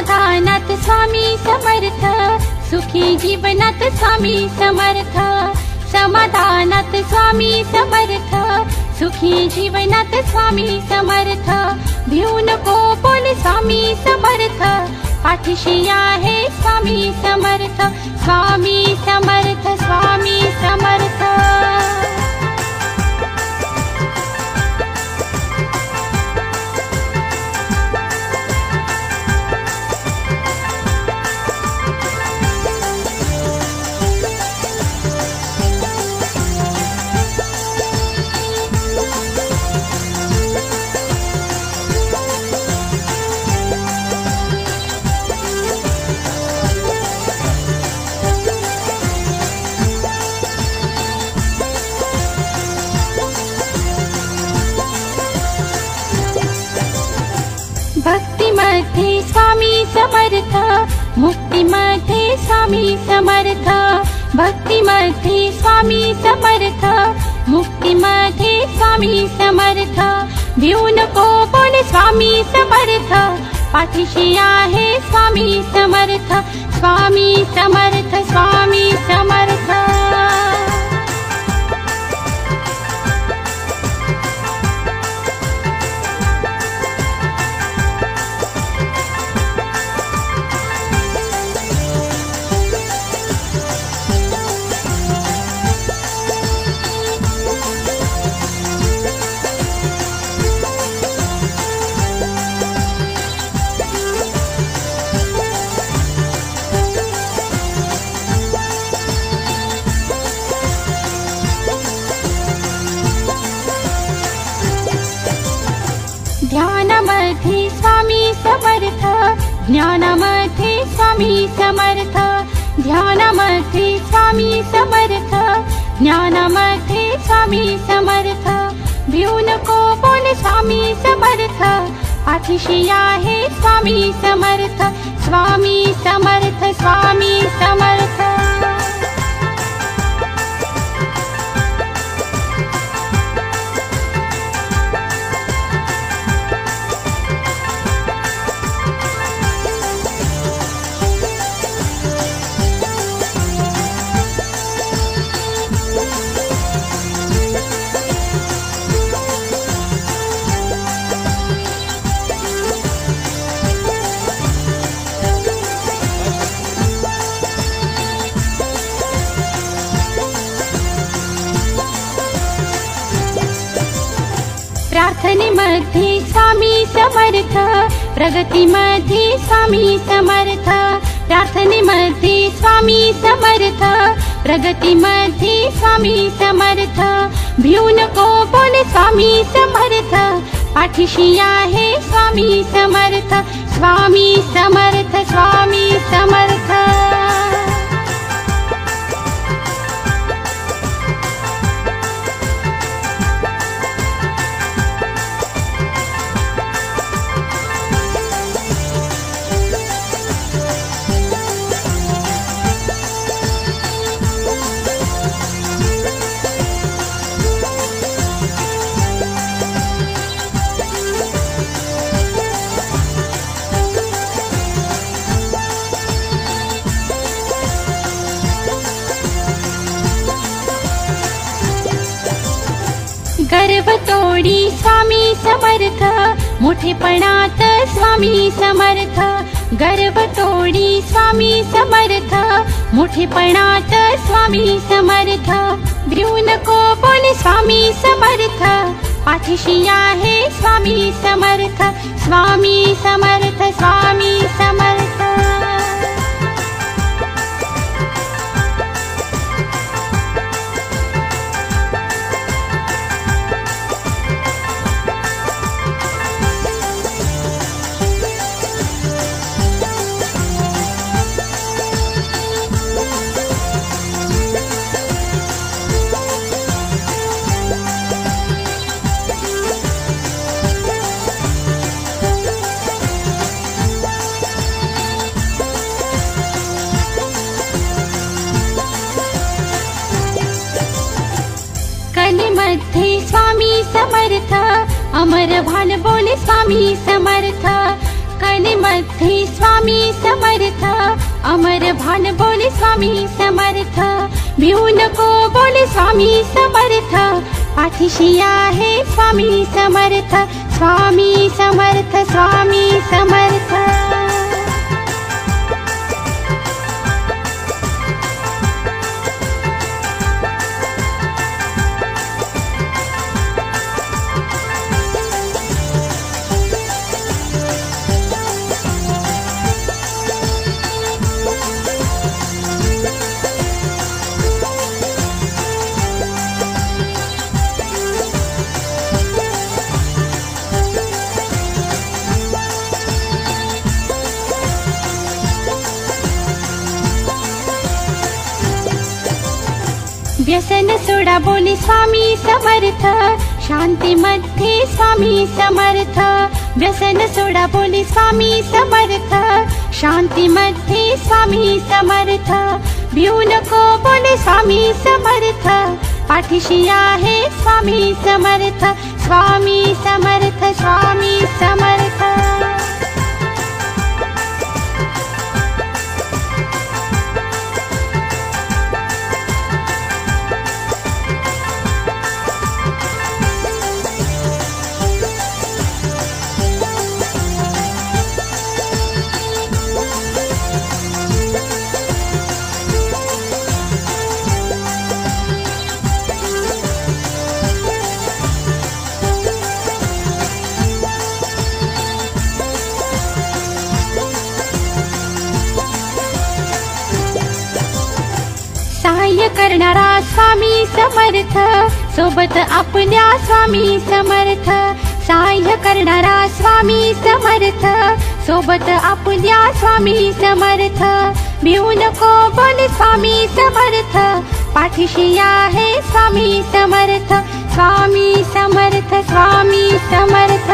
समाधानात स्वामी समर्थ सुखी जीवनात स्वामी समर्थ समाधानात स्वामी समर्थ सुखी जीवनात स्वामी समर्थ नको बोले स्वामी समर्थ पाठीशी आहे स्वामी समर्थ स्वामी समर्थ स्वामी समर्थ समर्थ। भक्तीमध्ये स्वामी समर्थ। मुक्तीमध्ये स्वामी समर्थ। स्वामी समर्थ। पाठीशी आहे स्वामी समर्थ। स्वामी समर्थ स्वामी समर्थ ज्ञानामध्ये स्वामी समर्थ स्वामी समर्थ पाठीशी आहे स्वामी समर्थ स्वामी समर्थ स्वामी समर्थ प्रार्थनेमध्ये स्वामी समर्थ समर्थ प्रार्थनेमध्ये स्वामी समर्थ समर्थ नको बोले स्वामी समर्थ पाठीशी आहे स्वामी समर्थ स्वामी स्वामी समर्थ गर्व तोडी स्वामी समर्थ मोठेपणात स्वामी समर्थ नको बोले स्वामी समर्थ पाठीशी आहे स्वामी समर्थ स्वामी समर्थ स्वामी समर्थ स्वामी समर्थ। अमर भान बोले स्वामी समर्थ। कलिमध्ये स्वामी समर्थ। अमर भान बोले स्वामी समर्थ। भिऊ नको बोले स्वामी समर्थ। पाठीशी आहे स्वामी समर्थ। स्वामी समर्थ स्वामी समर्थ समर्थ। शांती मध्ये स्वामी समर्थ। व्यसन सोडा बोले स्वामी समर्थ। शांती मध्ये स्वामी समर्थ। भिऊ नको बोले स्वामी समर्थ। पाठीशी आहे स्वामी समर्थ। स्वामी समर्थ स्वामी समर्थ समर्थ सोबत आपल्या स्वामी समर्थ. साह्य करणारा स्वामी समर्थ सोबत आपल्या स्वामी समर्थ. भिऊ नको बोल स्वामी समर्थ पाठीशी आहे स्वामी समर्थ. स्वामी समर्थ स्वामी समर्थ.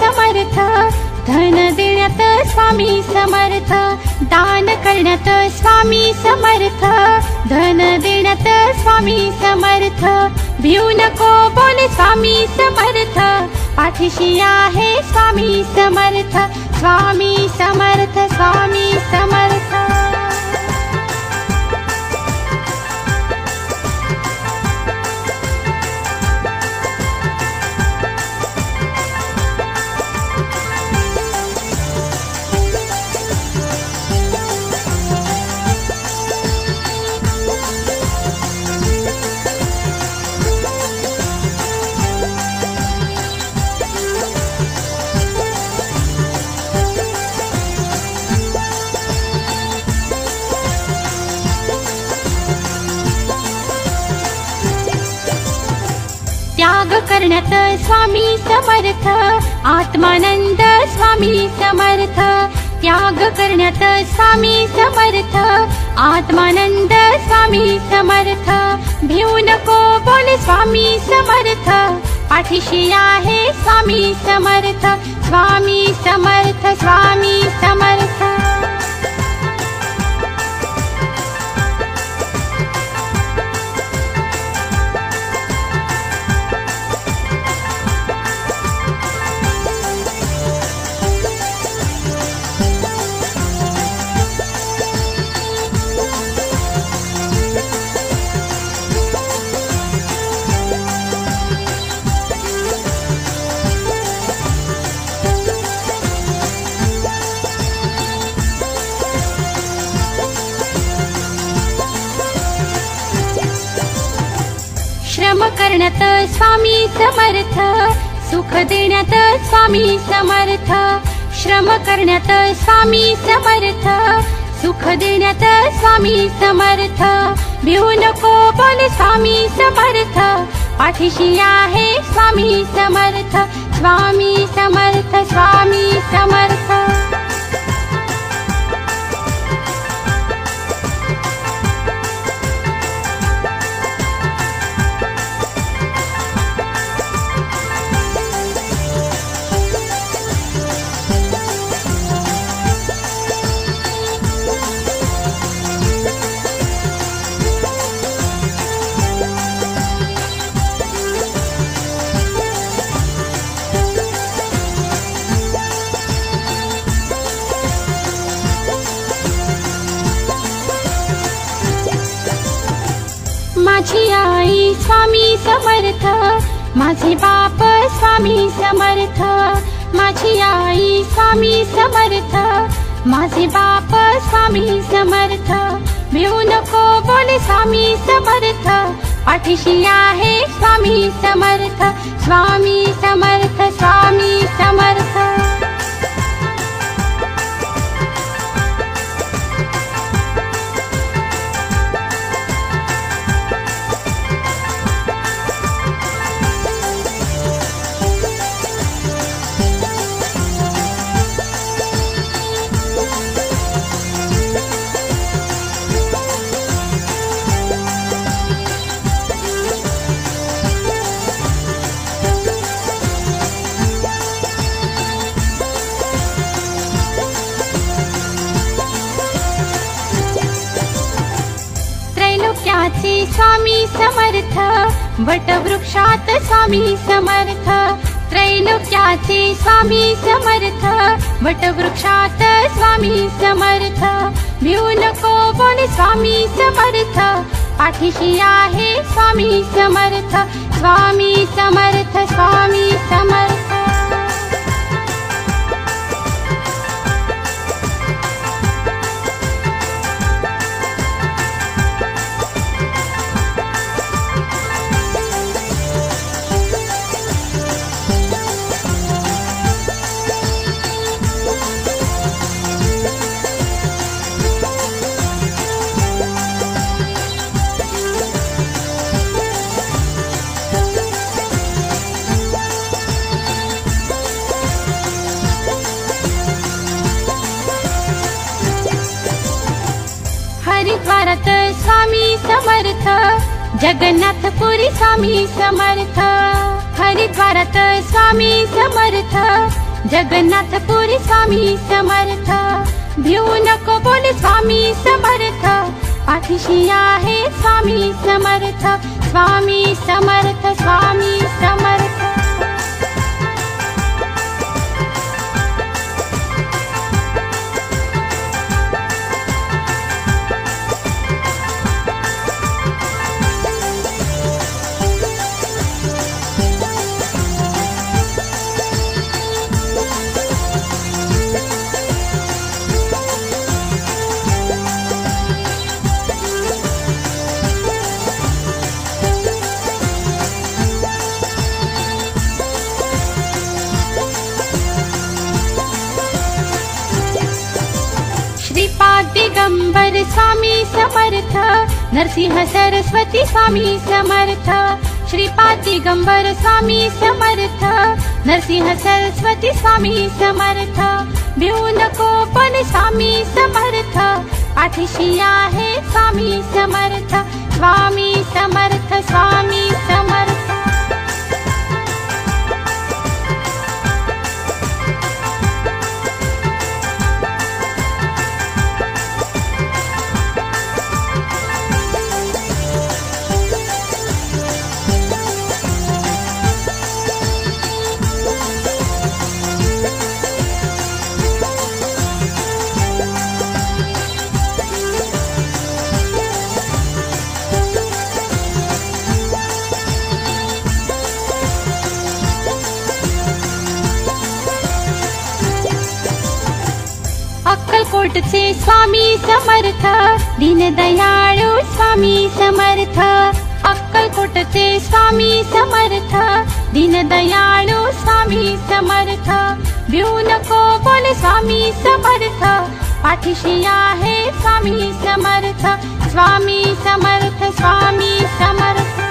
समर्थ। धन देण्यात स्वामी समर्थ। दान करण्यात स्वामी समर्थ। धन देण्यात स्वामी समर्थ। भिऊ नको बोले स्वामी समर्थ। पाठीशी आहे स्वामी समर्थ। स्वामी समर्थ स्वामी समर्थ स्वामी समर्थ आत्मानंद स्वामी समर्थ त्याग करण्यात स्वामी समर्थ आत्मानंद स्वामी समर्थ बोल स्वामी समर्थ पाठीशी स्वामी समर्थ स्वामी समर्थ स्वामी समर्थ श्रम करण्यात स्वामी समर्थ स्वामी समर्थ स्वामी समर्थ सुख देण्यात स्वामी समर्थ. भिऊ नको बोल स्वामी समर्थ पाठीशी आहे स्वामी समर्थ स्वामी समर्थ स्वामी समर्थ समर्थ. माझे बाप स्वामी समर्थ. माझी आई स्वामी समर्थ. माझे बाप स्वामी समर्थ. भिऊ नको बोले स्वामी समर्थ. पाठीशी आहे स्वामी समर्थ. स्वामी समर्थ स्वामी समर्थ. स्वामी समर्थ त्रैलोक्याचे स्वामी समर्थ वटवृक्षात स्वामी समर्थ बोल स्वामी समर्थ आहे स्वामी समर्थ स्वामी समर्थ स्वामी समर्थ जगन्नाथपुरी स्वामी समर्थ हरिद्वारात स्वामी समर्थ जगन्नाथपुरी स्वामी समर्थ स्वामी समर्थ पाठीशी आहे स्वामी समर्थ स्वामी समर्थ स्वामी समर्थ नरसिंह सरस्वती स्वामी समर्थ श्रीपाद दिगंबर स्वामी समर्थ नरसिंह सरस्वती स्वामी समर्थ आहे स्वामी समर्थ पाठीशी आहे स्वामी समर्थ स्वामी समर्थ स्वामी अक्कलकोटचे स्वामी समर्थ स्वामी समर्थ अक्कलकोटचे स्वामी समर्थ दीनदयाळू स्वामी समर्थ भिऊ नको बोले स्वामी समर्थ आहे स्वामी समर्थ स्वामी समर्थ स्वामी समर्थ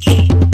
Hey.